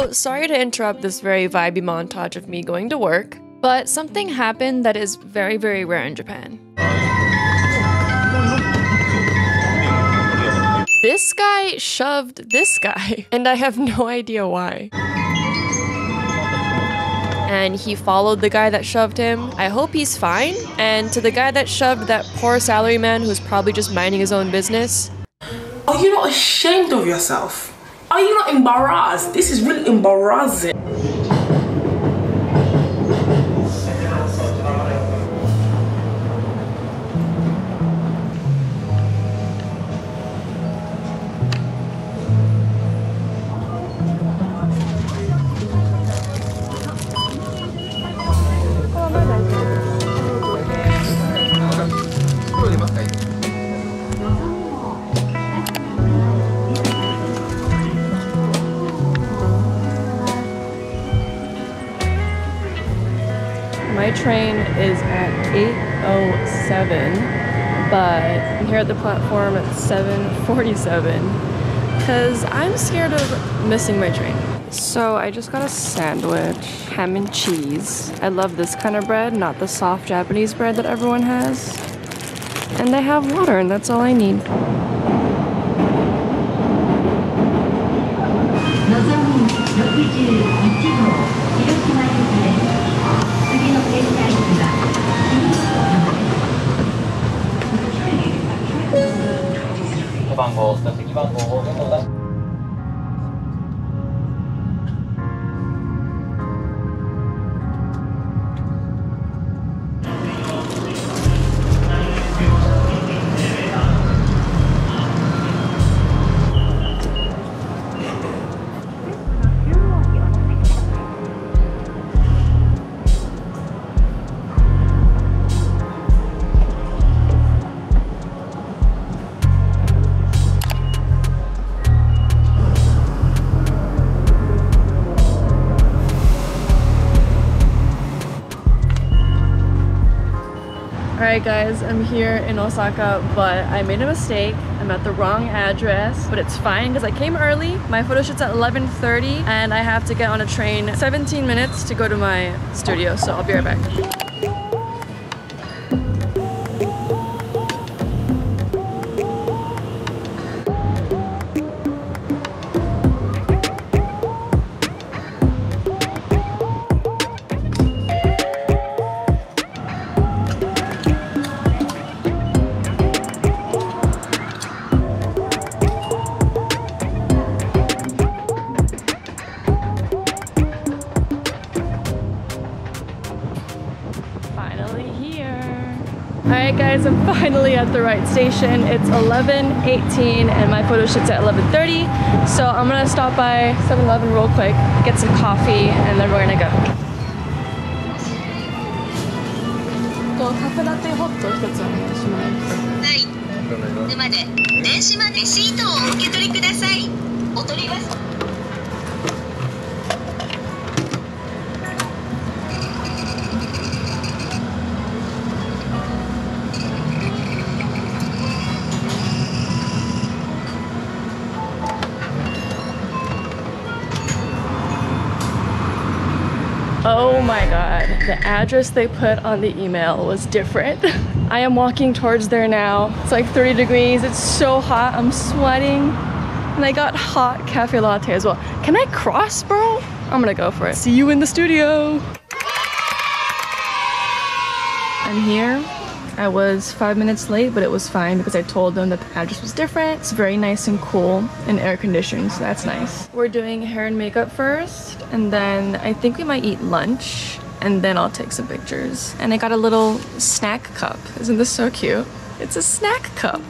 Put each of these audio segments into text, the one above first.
Hello, sorry to interrupt this very vibey montage of me going to work, but something happened that is very, very rare in Japan. This guy shoved this guy, and I have no idea why. And he followed the guy that shoved him. I hope he's fine. And to the guy that shoved that poor salaryman who's probably just minding his own business, Are you not ashamed of yourself? Are you not embarrassed? This is really embarrassing. My train is at 8.07, but I'm here at the platform at 7.47 because I'm scared of missing my train. So I just got a sandwich, ham and cheese. I love this kind of bread, not the soft Japanese bread that everyone has. And they have water, and that's all I need. 打席番号を Alright guys, I'm here in Osaka, but I made a mistake. I'm at the wrong address, but it's fine because I came early. My photo shoot's at 11.30 and I have to get on a train 17 minutes to go to my studio, so I'll be right back. Alright guys, I'm finally at the right station. It's 11.18 and my photo shoot's at 11.30. So I'm gonna stop by 7-Eleven real quick, get some coffee, and then we're gonna go. カフェラテホット一つお願いします。はい。沼で電子マネーレシートをお受け取りください。お取ります。 Oh my god, the address they put on the email was different. I am walking towards there now. It's like 30 degrees. It's so hot. I'm sweating. And I got hot cafe latte as well. Can I cross, bro? I'm gonna go for it. See you in the studio. I'm here. I was five minutes late, but it was fine because I told them that the address was different. It's very nice and cool and air conditioned, so that's nice. We're doing hair and makeup first, and then I think we might eat lunch, and then I'll take some pictures. And I got a little snack cup. Isn't this so cute? It's a snack cup.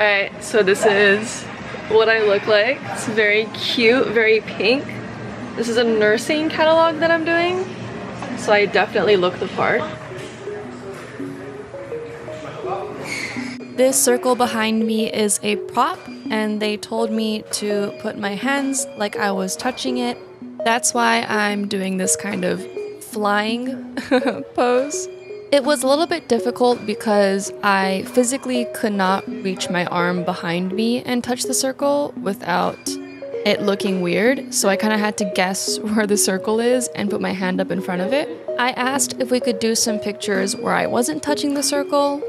Alright, so this is what I look like. It's very cute, very pink. This is a nursing catalog that I'm doing, so I definitely look the part. This circle behind me is a prop, and they told me to put my hands like I was touching it. That's why I'm doing this kind of flying pose. It was a little bit difficult because I physically could not reach my arm behind me and touch the circle without it looking weird, so I kind of had to guess where the circle is and put my hand up in front of it. I asked if we could do some pictures where I wasn't touching the circle.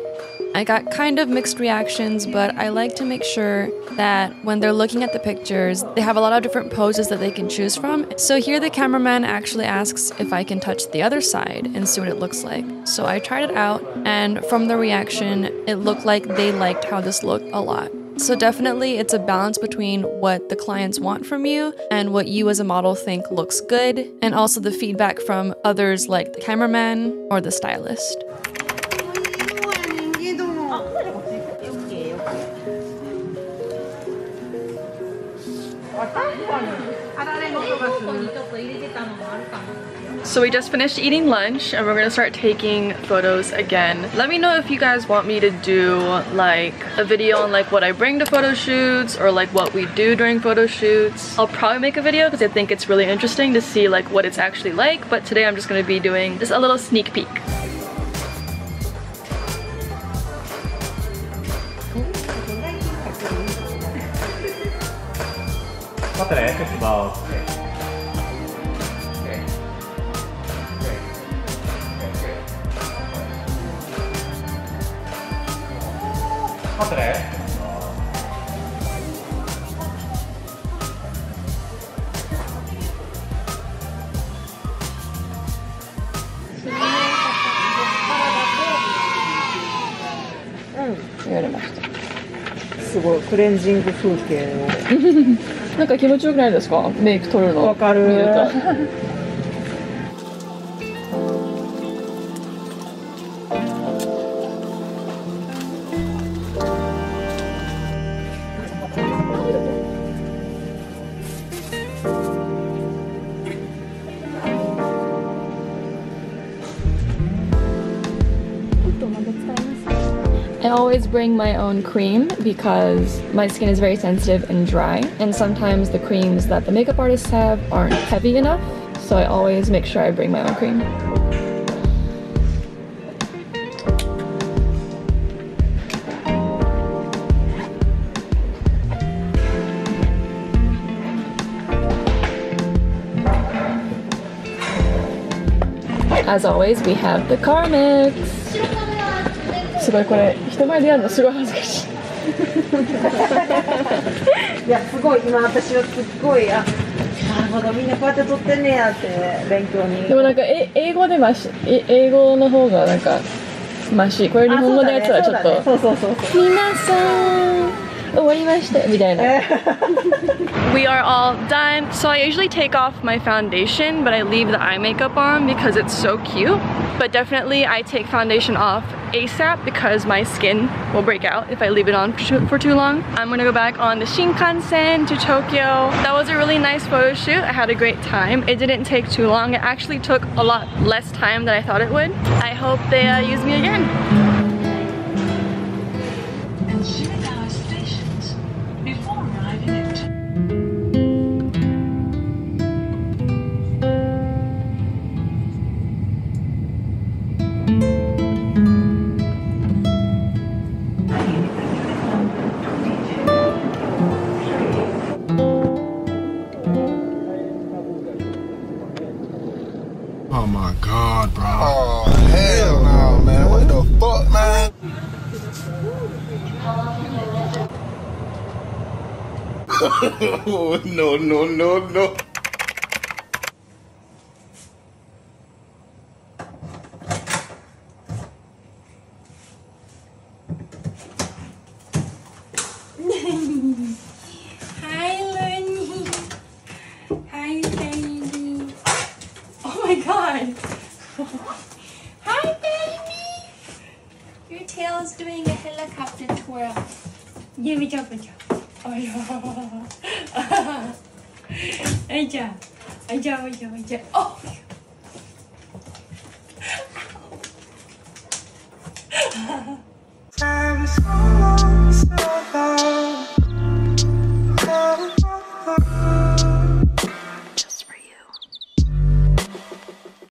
I got kind of mixed reactions, but I like to make sure that when they're looking at the pictures, they have a lot of different poses that they can choose from. So here the cameraman actually asks if I can touch the other side and see what it looks like. So I tried it out, and from the reaction, it looked like they liked how this looked a lot. So definitely it's a balance between what the clients want from you and what you as a model think looks good, and also the feedback from others like the cameraman or the stylist. So we just finished eating lunch and we're gonna start taking photos again. Let me know if you guys want me to do like a video on like what I bring to photo shoots or like what we do during photo shoots. I'll probably make a video because I think it's really interesting to see like what it's actually like. But today I'm just gonna be doing just a little sneak peek. 待っ待ってね。言われました。すごいクレンジング風景を なんか気持ちよくないですか？メイク取るの。わかる I always bring my own cream because my skin is very sensitive and dry, and sometimes the creams that the makeup artists have aren't heavy enough, so I always make sure I bring my own cream. As always, we have the Carmex. すごいこれ人前でやるのすごい恥ずかしい。いやすごい今私はすっごいあなるほどみんなこうやって撮ってんねやって勉強に。でもなんかえ英語でましえ英語の方がなんかマシ。これ日本語のやつはちょっと。そうそうそうそう。皆さん 終わりましたみたいな We are all done. So I usually take off my foundation, but I leave the eye makeup on because it's so cute. But definitely I take foundation off ASAP because my skin will break out if I leave it on for for too long. I'm gonna go back on the Shinkansen to Tokyo. That was a really nice photo shoot. I had a great time. It didn't take too long. It actually took a lot less time than I thought it would. I hope they uh, use me again. no, no, no, no. Hi, Lenny. Hi, baby. Oh my god. Hi, baby. Your tail is doing a helicopter twirl. Give me jump and jump. Oh yeah. Hey, jump. I jump, I jump, I jump.